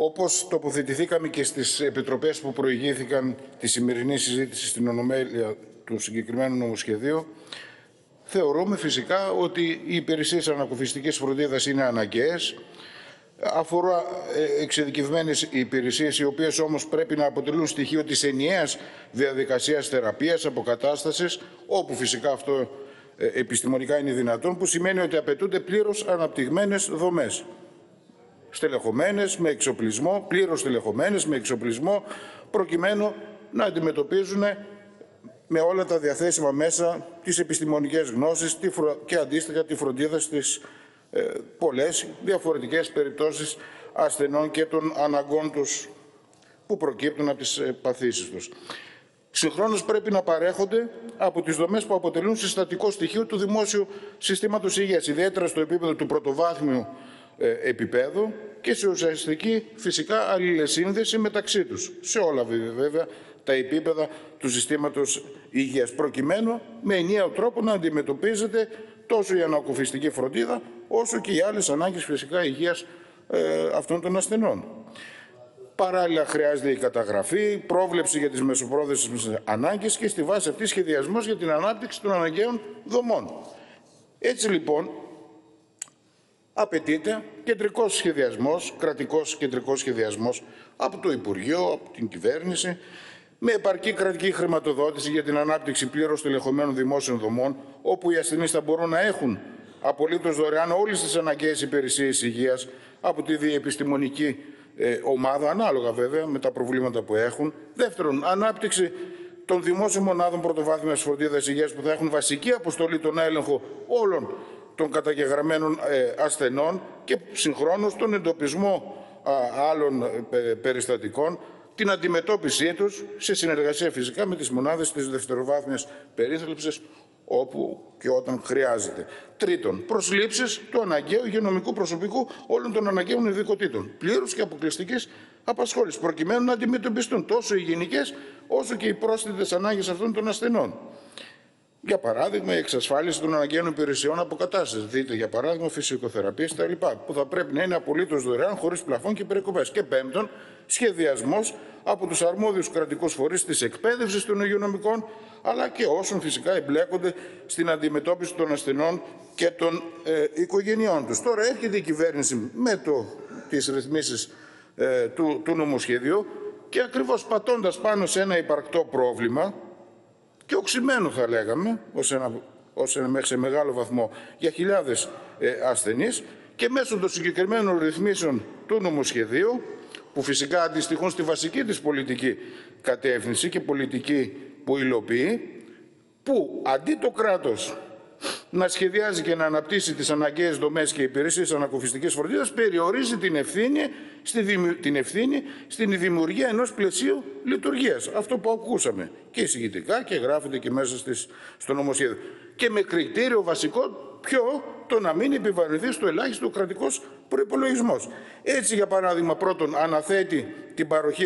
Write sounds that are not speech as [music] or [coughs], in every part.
Όπως τοποθετηθήκαμε και στις επιτροπές που προηγήθηκαν τη σημερινή συζήτηση στην ονομέλεια του συγκεκριμένου νομοσχεδίου, θεωρούμε φυσικά ότι οι υπηρεσίες ανακουφιστικής φροντίδας είναι αναγκαίες, αφορά ε, εξειδικευμένες υπηρεσίες οι οποίες όμως πρέπει να αποτελούν στοιχείο της ενιαίας διαδικασίας θεραπείας, αποκατάστασης, όπου φυσικά αυτό ε, επιστημονικά είναι δυνατόν, που σημαίνει ότι απαιτούνται πλήρως αναπτυγμένες δομές. Στελεχωμένες με εξοπλισμό, πλήρως στελεχωμένες με εξοπλισμό, προκειμένου να αντιμετωπίζουν με όλα τα διαθέσιμα μέσα τις επιστημονικές γνώσεις και αντίστοιχα τη φροντίδα στις ε, πολλές διαφορετικές περιπτώσεις ασθενών και των αναγκών τους που προκύπτουν από τις παθήσεις τους. Συγχρόνως πρέπει να παρέχονται από τις δομές που αποτελούν συστατικό στοιχείο του δημόσιου συστήματος υγείας, ιδιαίτερα στο επίπεδο του πρωτοβάθμιου ε, επίπεδου και σε ουσιαστική φυσικά αλληλεσύνδεση μεταξύ τους, σε όλα βέβαια τα επίπεδα του συστήματος υγείας, προκειμένου με ενιαίο τρόπο να αντιμετωπίζεται τόσο η ανακουφιστική φροντίδα, όσο και οι άλλες ανάγκες φυσικά υγείας ε, αυτών των ασθενών. Παράλληλα χρειάζεται η καταγραφή, πρόβλεψη για τις μεσοπρόθεσμες ανάγκες και στη βάση αυτής σχεδιασμός για την ανάπτυξη των αναγκαίων δομών. Έτσι λοιπόν απαιτείται κεντρικός σχεδιασμός, κρατικός κεντρικός σχεδιασμός από το Υπουργείο, από την κυβέρνηση, με επαρκή κρατική χρηματοδότηση για την ανάπτυξη πλήρως τελεχωμένων δημόσιων δομών, όπου οι ασθενείς θα μπορούν να έχουν απολύτως δωρεάν όλες τις αναγκαίες υπηρεσίες υγείας από τη διεπιστημονική ε, ομάδα, ανάλογα βέβαια με τα προβλήματα που έχουν. Δεύτερον, ανάπτυξη των δημόσιων μονάδων πρωτοβάθμιας φροντίδας υγείας που θα έχουν βασική αποστολή τον έλεγχο όλων των καταγεγραμμένων ε, ασθενών και συγχρόνως τον εντοπισμό άλλων ε, περιστατικών την αντιμετώπιση τους σε συνεργασία φυσικά με τις μονάδες της δευτεροβάθμιας περίθαλψης όπου και όταν χρειάζεται. Τρίτον, προσλήψεις του αναγκαίου υγειονομικού προσωπικού όλων των αναγκαίων ειδικοτήτων, πλήρους και αποκλειστικής απασχόλησης, προκειμένου να αντιμετωπιστούν τόσο οι γενικές όσο και οι πρόσθετες ανάγκες αυτών των ασθενών. Για παράδειγμα, η εξασφάλιση των αναγκαίων υπηρεσιών αποκατάστασης. Δείτε, για παράδειγμα, φυσικοθεραπεία κτλ. που θα πρέπει να είναι απολύτως δωρεάν, χωρίς πλαφόν και περικοπές. Και πέμπτον, σχεδιασμός από τους αρμόδιους κρατικούς φορείς της εκπαίδευσης των υγειονομικών, αλλά και όσων φυσικά εμπλέκονται στην αντιμετώπιση των ασθενών και των ε, οικογενειών τους. Τώρα έρχεται η κυβέρνηση με το, τις ρυθμίσεις ε, του, του νομοσχέδιου και ακριβώς πατώντας πάνω σε ένα υπαρκτό πρόβλημα, και οξυμένο θα λέγαμε, ως ένα, ως ένα μέχρι σε μεγάλο βαθμό για χιλιάδες ε, ασθενείς. Και μέσω των συγκεκριμένων ρυθμίσεων του νομοσχεδίου που φυσικά αντιστοιχούν στη βασική της πολιτική κατεύθυνση και πολιτική που υλοποιεί που αντί το κράτος να σχεδιάζει και να αναπτύσσει τις αναγκαίες δομές και υπηρεσίες ανακοφιστικής φροντίδας, περιορίζει την ευθύνη, στη την ευθύνη στην δημιουργία ενός πλαισίου λειτουργίας. Αυτό που ακούσαμε και εισηγητικά και γράφεται και μέσα στις, στο νομοσχέδιο. Και με κριτήριο βασικό Ποιο, το να μην επιβαρυνθεί στο ελάχιστο κρατικός προπολογισμό. Έτσι, για παράδειγμα, πρώτον, αναθέτει την παροχή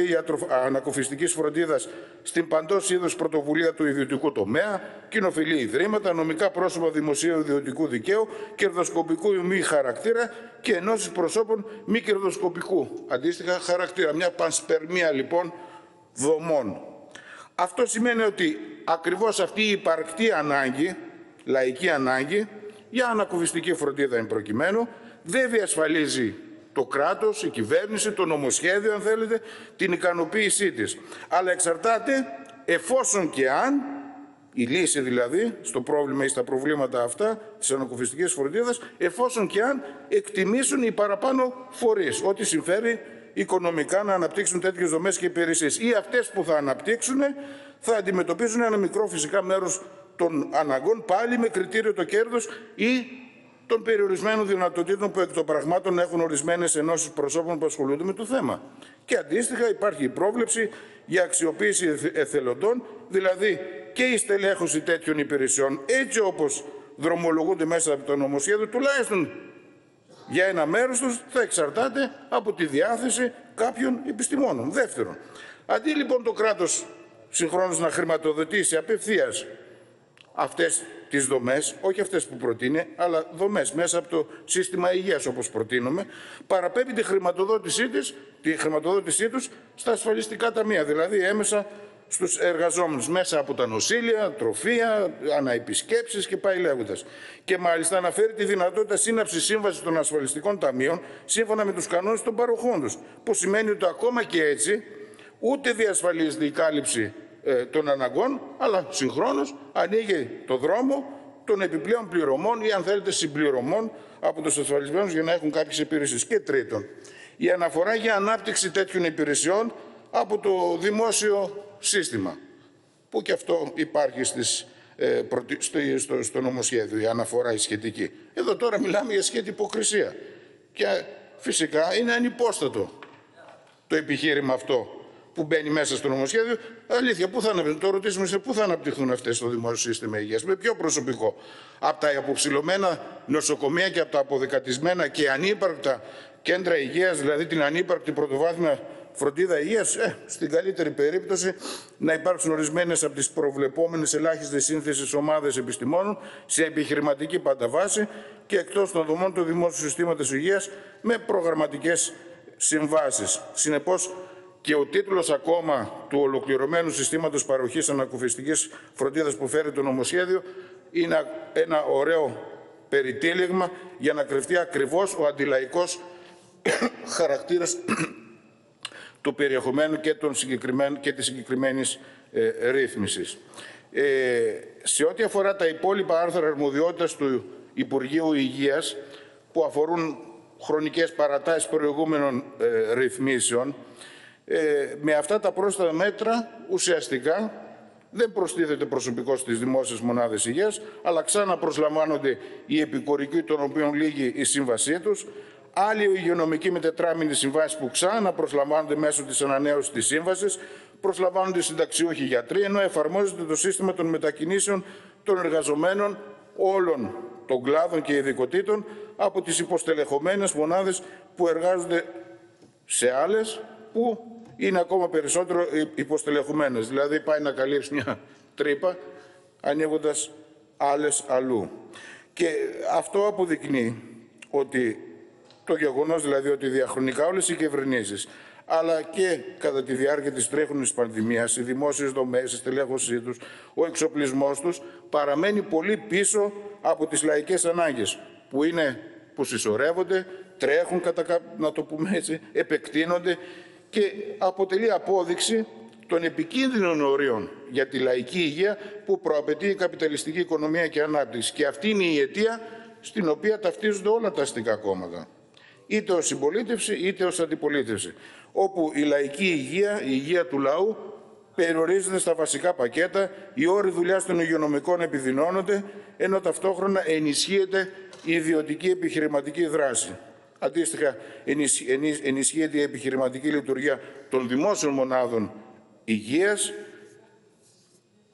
ανακοφιστική φροντίδας στην παντός είδο πρωτοβουλία του ιδιωτικού τομέα, κοινοφιλή ιδρύματα, νομικά πρόσωπα δημοσίου ιδιωτικού δικαίου, κερδοσκοπικού ή μη χαρακτήρα και ενώσεις προσώπων μη κερδοσκοπικού αντίστοιχα χαρακτήρα. Μια πανσπερμία λοιπόν δομών. Αυτό σημαίνει ότι ακριβώς αυτή η υπαρκτή ανάγκη, λαϊκή ανάγκη, για ανακουβιστική φροντίδα εν προκειμένου, δεν διασφαλίζει το κράτος, η κυβέρνηση, το νομοσχέδιο, αν θέλετε, την ικανοποίησή της. Αλλά εξαρτάται εφόσον και αν, η λύση δηλαδή στο πρόβλημα ή στα προβλήματα αυτά της ανακουφιστικής φροντίδας, εφόσον και αν εκτιμήσουν οι παραπάνω φορείς, ότι συμφέρει οικονομικά να αναπτύξουν τέτοιες δομές και υπηρεσίες. Ή αυτές που θα αναπτύξουν θα αντιμετωπίζουν ένα μικρό φυσικά μέρος των αναγκών πάλι με κριτήριο το κέρδος ή των περιορισμένων δυνατοτήτων που εκ των πραγμάτων έχουν ορισμένες ενώσεις προσώπων που ασχολούνται με το θέμα. Και αντίστοιχα υπάρχει η πρόβλεψη για αξιοποίηση εθελοντών, δηλαδή και η στελέχωση τέτοιων υπηρεσιών, έτσι όπως δρομολογούνται μέσα από το νομοσχέδιο, τουλάχιστον για ένα μέρος τους θα εξαρτάται από τη διάθεση κάποιων επιστημόνων. Δεύτερον, αντί λοιπόν το κράτος συγχρόνως να χρηματοδοτήσει απευθείας αυτές τις δομές, όχι αυτές που προτείνει, αλλά δομές μέσα από το σύστημα υγείας όπως προτείνουμε, παραπέμπει τη χρηματοδότησή, της, τη χρηματοδότησή τους στα ασφαλιστικά ταμεία, δηλαδή έμεσα στους εργαζόμενους μέσα από τα νοσήλια, τροφία, αναεπισκέψεις και πάει λέγοντας. Και μάλιστα αναφέρει τη δυνατότητα σύναψης σύμβασης των ασφαλιστικών ταμείων σύμφωνα με τους κανόνες των παροχών τους, που σημαίνει ότι ακόμα και έτσι ούτε διασφαλίζεται η κάλυψη ε, των αναγκών, αλλά συγχρόνως ανοίγει το δρόμο των επιπλέον πληρωμών ή αν θέλετε συμπληρωμών από τους ασφαλισμένους για να έχουν κάποιες υπηρεσίες. Και τρίτον, η αναφορά για ανάπτυξη τέτοιων υπηρεσιών από το δημόσιο σύστημα, που και αυτό υπάρχει στις, ε, στο, στο νομοσχέδιο, η αναφορά η σχετική. Εδώ τώρα μιλάμε για σχέτη υποκρισία. Και φυσικά είναι ανυπόστατο το επιχείρημα αυτό που μπαίνει μέσα στο νομοσχέδιο. Αλήθεια, πού θα, το ρωτήσουμε σε πού θα αναπτυχθούν αυτές στο δημόσιο σύστημα υγείας, με ποιο προσωπικό. Από τα αποψηλωμένα νοσοκομεία και από τα αποδεκατισμένα και ανύπαρκτα κέντρα υγείας, δηλαδή την ανύπαρκτη πρωτοβάθμια φροντίδα υγείας, ε, στην καλύτερη περίπτωση να υπάρξουν ορισμένες από τις προβλεπόμενες ελάχιστες σύνθεσης ομάδες επιστημόνων σε επιχειρηματική πανταβάση και εκτός των δομών του δημόσιου συστήματος υγείας με προγραμματικές συμβάσεις. Συνεπώς, και ο τίτλος ακόμα του ολοκληρωμένου συστήματος παροχής ανακουφιστικής φροντίδας που φέρει το νομοσχέδιο είναι ένα ωραίο περιτύλιγμα για να κρυφτεί ακριβώς ο αντιλαϊκός [coughs] χαρακτήρας [coughs] του περιεχομένου και, των συγκεκριμένων, και της συγκεκριμένης ε, ρύθμισης. Ε, σε ό,τι αφορά τα υπόλοιπα άρθρα αρμοδιότητας του Υπουργείου Υγείας που αφορούν χρονικές παρατάσεις προηγούμενων ε, ρυθμίσεων, ε, με αυτά τα πρόσθετα μέτρα ουσιαστικά δεν προστίθεται προσωπικό στις δημόσιες μονάδες υγείας, αλλά ξανά προσλαμβάνονται οι επικορικοί των οποίων λύγει η σύμβασή τους, άλλοι υγειονομικοί με τετράμινη συμβάση που ξανά προσλαμβάνονται μέσω της ανανέωσης της σύμβασης, προσλαμβάνονται συνταξιούχοι γιατροί, ενώ εφαρμόζεται το σύστημα των μετακινήσεων των εργαζομένων όλων των κλάδων και ειδικοτήτων από τις υποστελεχωμένες μονάδες που εργάζονται σε άλλες που είναι ακόμα περισσότερο υποστελεχωμένες. Δηλαδή πάει να καλύψει μια τρύπα ανοίγοντας άλλες αλλού. Και αυτό αποδεικνύει ότι το γεγονός δηλαδή ότι διαχρονικά όλες οι κυβερνήσεις, αλλά και κατά τη διάρκεια της τρέχονης πανδημίας, οι δημόσιες δομές, η στελέχωσή τους, ο εξοπλισμός τους παραμένει πολύ πίσω από τις λαϊκές ανάγκες που είναι που συσσωρεύονται, τρέχουν κατά να το πούμε έτσι, επεκτείνονται και αποτελεί απόδειξη των επικίνδυνων ορίων για τη λαϊκή υγεία που προαπαιτεί η καπιταλιστική οικονομία και ανάπτυξη. Και αυτή είναι η αιτία στην οποία ταυτίζονται όλα τα αστικά κόμματα. Είτε ως συμπολίτευση είτε ως αντιπολίτευση. Όπου η λαϊκή υγεία, η υγεία του λαού, περιορίζεται στα βασικά πακέτα, οι όροι δουλειάς των υγειονομικών επιδεινώνονται, ενώ ταυτόχρονα ενισχύεται η ιδιωτική επιχειρηματική δράση. Αντίστοιχα, ενισχύεται η επιχειρηματική λειτουργία των δημόσιων μονάδων υγείας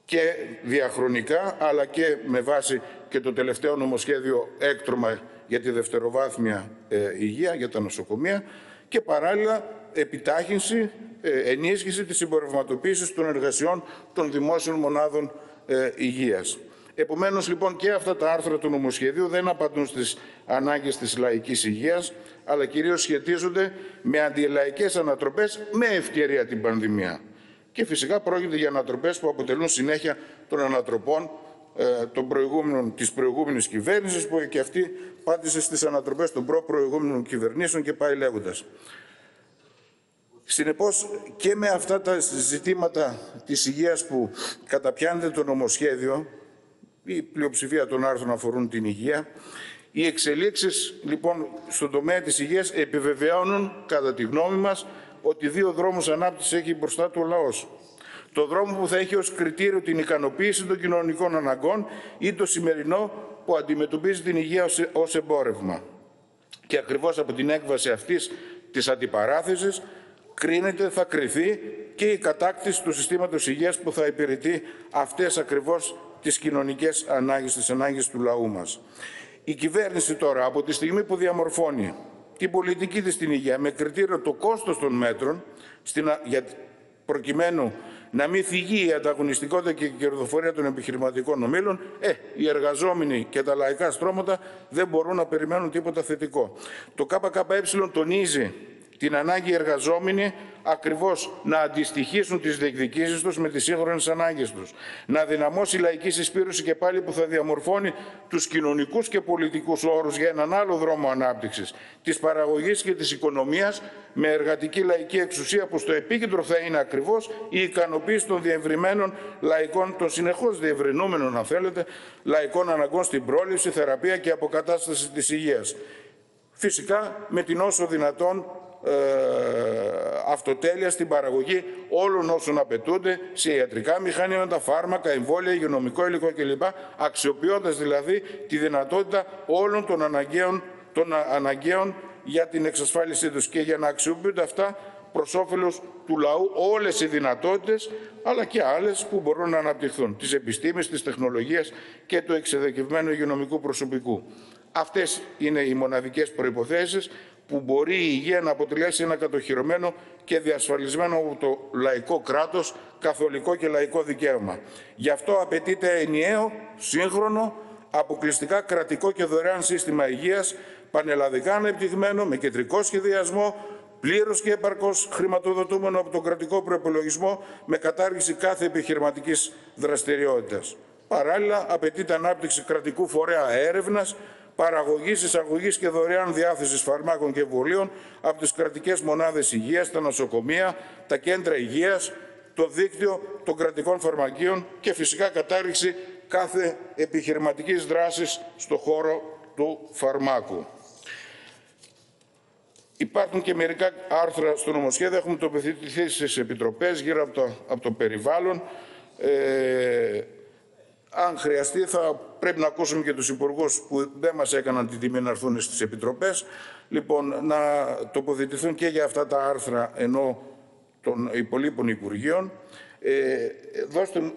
και διαχρονικά, αλλά και με βάση και το τελευταίο νομοσχέδιο έκτρωμα για τη δευτεροβάθμια ε, υγεία, για τα νοσοκομεία και παράλληλα επιτάχυνση, ε, ενίσχυση της συμπορευματοποίησης των εργασιών των δημόσιων μονάδων ε, υγείας. Επομένως, λοιπόν, και αυτά τα άρθρα του νομοσχεδίου δεν απαντούν στις ανάγκες της λαϊκής υγείας, αλλά κυρίως σχετίζονται με αντιλαϊκές ανατροπές με ευκαιρία την πανδημία. Και φυσικά πρόκειται για ανατροπές που αποτελούν συνέχεια των ανατροπών ε, των προηγούμενων, της προηγούμενης κυβέρνησης που και αυτή πάτησε στις ανατροπές των προ-προηγούμενων κυβερνήσεων και πάει λέγοντας. Συνεπώς και με αυτά τα ζητήματα της υγείας που καταπιάνεται το νομοσχέδιο η πλειοψηφία των άρθρων αφορούν την υγεία. Οι εξελίξεις λοιπόν στον τομέα της υγείας επιβεβαιώνουν κατά τη γνώμη μας ότι δύο δρόμους ανάπτυξης έχει μπροστά του ο λαός. Το δρόμο που θα έχει ως κριτήριο την ικανοποίηση των κοινωνικών αναγκών ή το σημερινό που αντιμετωπίζει την υγεία ως εμπόρευμα. Και ακριβώς από την έκβαση αυτής της αντιπαράθεσης κρίνεται, θα κριθεί και η κατάκτηση του συστήματος υγείας που θα υπηρετεί αυτές ακριβώς τις κοινωνικές ανάγκες, τις ανάγκες του λαού μας. Η κυβέρνηση τώρα από τη στιγμή που διαμορφώνει την πολιτική της στην υγεία με κριτήριο το κόστος των μέτρων στην, για, προκειμένου να μην θυγεί η ανταγωνιστικότητα και η κερδοφορία των επιχειρηματικών ομίλων, ε, οι εργαζόμενοι και τα λαϊκά στρώματα δεν μπορούν να περιμένουν τίποτα θετικό. Το ΚΚΕ τονίζει την ανάγκη οι εργαζόμενοι ακριβώς να αντιστοιχίσουν τις διεκδικήσεις τους με τις σύγχρονες ανάγκες τους. Να δυναμώσει η λαϊκή συσπήρωση και πάλι που θα διαμορφώνει τους κοινωνικούς και πολιτικούς όρους για έναν άλλο δρόμο ανάπτυξης της παραγωγής και της οικονομίας με εργατική λαϊκή εξουσία που στο επίκεντρο θα είναι ακριβώς η ικανοποίηση των διευρυμένων λαϊκών, των συνεχώς διευρυνούμενων αν θέλετε, λαϊκών αναγκών στην πρόληψη, θεραπεία και αποκατάσταση της υγείας. Φυσικά με την όσο δυνατόν ε, αυτοτέλεια στην παραγωγή όλων όσων απαιτούνται σε ιατρικά μηχανήματα, φάρμακα, εμβόλια, υγειονομικό υλικό κλπ. Αξιοποιώντας δηλαδή τη δυνατότητα όλων των αναγκαίων, των αναγκαίων για την εξασφάλισή τους και για να αξιοποιούνται αυτά προς όφελος του λαού όλες οι δυνατότητες αλλά και άλλες που μπορούν να αναπτυχθούν της επιστήμης, της τεχνολογίας και του εξειδικευμένου υγειονομικού προσωπικού. Αυτές είναι οι μοναδικές προϋποθέσεις που μπορεί η υγεία να αποτελέσει ένα κατοχυρωμένο και διασφαλισμένο από το λαϊκό κράτος, καθολικό και λαϊκό δικαίωμα. Γι' αυτό απαιτείται ενιαίο, σύγχρονο, αποκλειστικά κρατικό και δωρεάν σύστημα υγείας, πανελλαδικά ανεπτυγμένο, με κεντρικό σχεδιασμό, πλήρως και επαρκώς χρηματοδοτούμενο από τον κρατικό προπολογισμό, με κατάργηση κάθε επιχειρηματικής δραστηριότητας. Παράλληλα, απαιτείται ανάπτυξη κρατικού φορέα έρευνας, παραγωγής, εισαγωγής και δωρεάν διάθεσης φαρμάκων και εμβολίων από τις κρατικές μονάδες υγείας, τα νοσοκομεία, τα κέντρα υγείας, το δίκτυο των κρατικών φαρμακείων και φυσικά κατάργηση κάθε επιχειρηματικής δράσης στο χώρο του φαρμάκου. Υπάρχουν και μερικά άρθρα στο νομοσχέδιο, έχουμε τοποθετηθεί στις επιτροπές γύρω από το, από το περιβάλλον. Ε, αν χρειαστεί θα πρέπει να ακούσουμε και τους υπουργούς που δεν μας έκαναν την τιμή να έρθουν στις επιτροπές. Λοιπόν, να τοποθετηθούν και για αυτά τα άρθρα ενώ των υπολείπων υπουργείων. Ε, δώστε,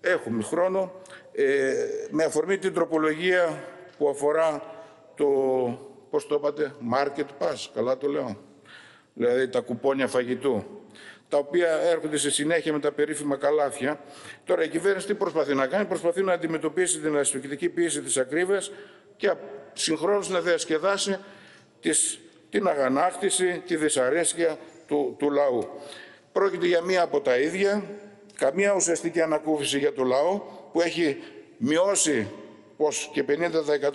έχουμε χρόνο. Ε, με αφορμή την τροπολογία που αφορά το, πώς το είπατε, market pass, καλά το λέω, δηλαδή τα κουπόνια φαγητού τα οποία έρχονται σε συνέχεια με τα περίφημα καλάθια. Τώρα η κυβέρνηση τι προσπαθεί να κάνει, προσπαθεί να αντιμετωπίσει την αστυνομική πίεση της ακρίβειας και συγχρόνως να διασκεδάσει τις, την αγανάκτηση, τη δυσαρέσκεια του, του λαού. Πρόκειται για μία από τα ίδια, καμία ουσιαστική ανακούφιση για το λαό που έχει μειώσει πως και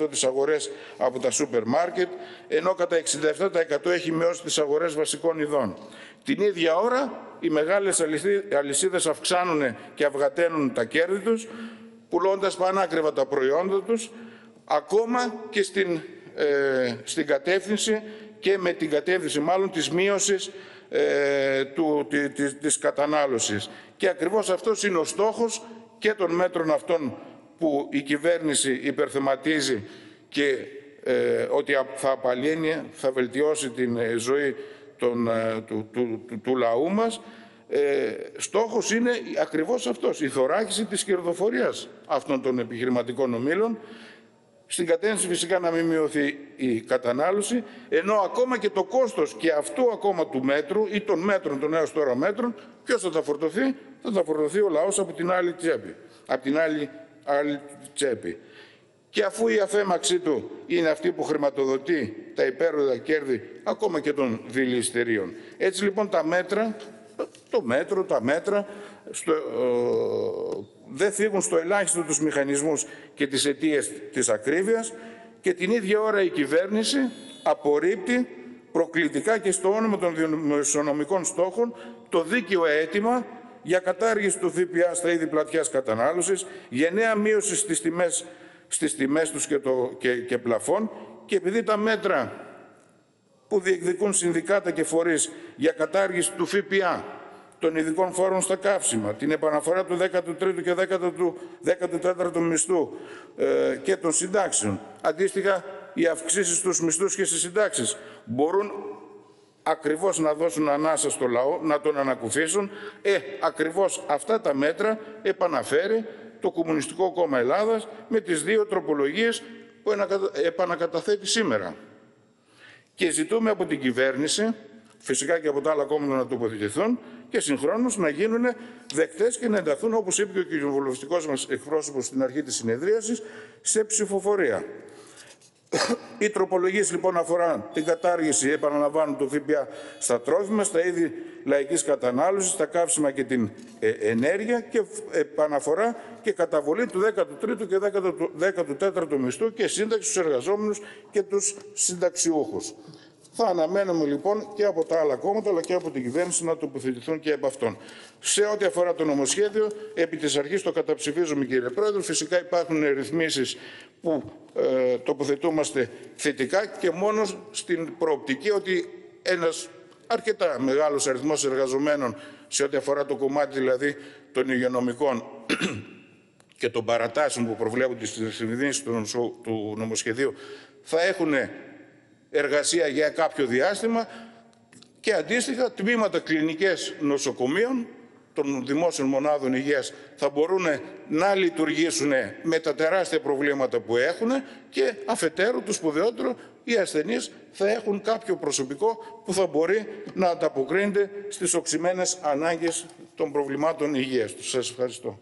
50% τις αγορές από τα σούπερ μάρκετ, ενώ κατά 67% έχει μειώσει τις αγορές βασικών ειδών. Την ίδια ώρα οι μεγάλες αλυσίδες αυξάνουν και αυγαταίνουν τα κέρδη τους, πουλώντας πανάκριβα τα προϊόντα τους, ακόμα και στην, ε, στην κατεύθυνση και με την κατεύθυνση μάλλον της μείωσης ε, του, της, της κατανάλωσης. Και ακριβώς αυτός είναι ο στόχος και των μέτρων αυτών που η κυβέρνηση υπερθεματίζει και ε, ότι θα απαλύνει, θα βελτιώσει την ε, ζωή των, ε, του, του, του, του, λαού μας, ε, στόχος είναι ακριβώς αυτός, η θωράκιση της κερδοφορίας αυτών των επιχειρηματικών ομίλων, στην κατεύθυνση φυσικά να μην μειωθεί η κατανάλωση, ενώ ακόμα και το κόστος και αυτού ακόμα του μέτρου ή των μέτρων, των έως τώρα μέτρων, ποιος θα τα φορτωθεί, θα τα φορτωθεί ο λαός από την άλλη τσέπη, από την άλλη, άλλη τσέπη. Και αφού η αφέμαξή του είναι αυτή που χρηματοδοτεί τα υπέροδα κέρδη ακόμα και των δηληστηρίων. Έτσι λοιπόν τα μέτρα, το μέτρο, τα μέτρα στο, δεν φύγουν στο ελάχιστο τους μηχανισμούς και τις αιτίες της ακρίβειας και την ίδια ώρα η κυβέρνηση απορρίπτει προκλητικά και στο όνομα των δημοσιονομικών στόχων το δίκαιο αίτημα για κατάργηση του ΦΠΑ στα είδη πλατιάς κατανάλωσης, γενναία μείωση στις τιμές στις τιμές τους και, το, και, και πλαφών και επειδή τα μέτρα που διεκδικούν συνδικάτα και φορείς για κατάργηση του ΦΠΑ, των ειδικών φόρων στα καύσιμα, την επαναφορά του 13ου και 14ου μισθού ε, και των συντάξεων, αντίστοιχα οι αυξήσεις στους μισθούς και στις συντάξεις μπορούν ακριβώς να δώσουν ανάσα στο λαό, να τον ανακουφίσουν. Ε, ακριβώς αυτά τα μέτρα επαναφέρει το Κομμουνιστικό Κόμμα Ελλάδας με τις δύο τροπολογίες που επανακαταθέτει σήμερα. Και ζητούμε από την κυβέρνηση φυσικά και από τα άλλα κόμματα να τοποθετηθούν και συγχρόνως να γίνουν δεκτές και να ενταχθούν, όπως είπε και ο κοινοβουλευτικός μας εκπρόσωπος στην αρχή της συνεδρίασης, σε ψηφοφορία. Οι τροπολογίες λοιπόν αφορά την κατάργηση, επαναλαμβάνω, του ΦΠΑ στα τρόφιμα, στα είδη λαϊκής κατανάλωσης, τα καύσιμα και την ε, ενέργεια και επαναφορά και καταβολή του 13ου και 14ου μισθού και σύνταξη στους εργαζόμενους και τους συνταξιούχους. Θα αναμένουμε λοιπόν και από τα άλλα κόμματα αλλά και από την κυβέρνηση να τοποθετηθούν και από αυτόν. Σε ό,τι αφορά το νομοσχέδιο, επί της αρχής το καταψηφίζουμε κύριε Πρόεδρο. Φυσικά υπάρχουν ρυθμίσεις που ε, τοποθετούμαστε θετικά και μόνο στην προοπτική ότι ένας αρκετά μεγάλος αριθμός εργαζομένων σε ό,τι αφορά το κομμάτι δηλαδή των υγειονομικών [clears throat] και των παρατάσεων που προβλέπονται στη συνειδήση του νομοσχεδίου θα έχουν εργασία για κάποιο διάστημα και αντίστοιχα τμήματα κλινικές νοσοκομείων των δημόσιων μονάδων υγείας θα μπορούν να λειτουργήσουν με τα τεράστια προβλήματα που έχουν και αφετέρου το σπουδαιότερο οι ασθενείς θα έχουν κάποιο προσωπικό που θα μπορεί να ανταποκρίνεται στις οξυμένες ανάγκες των προβλημάτων υγείας τους. Σας ευχαριστώ.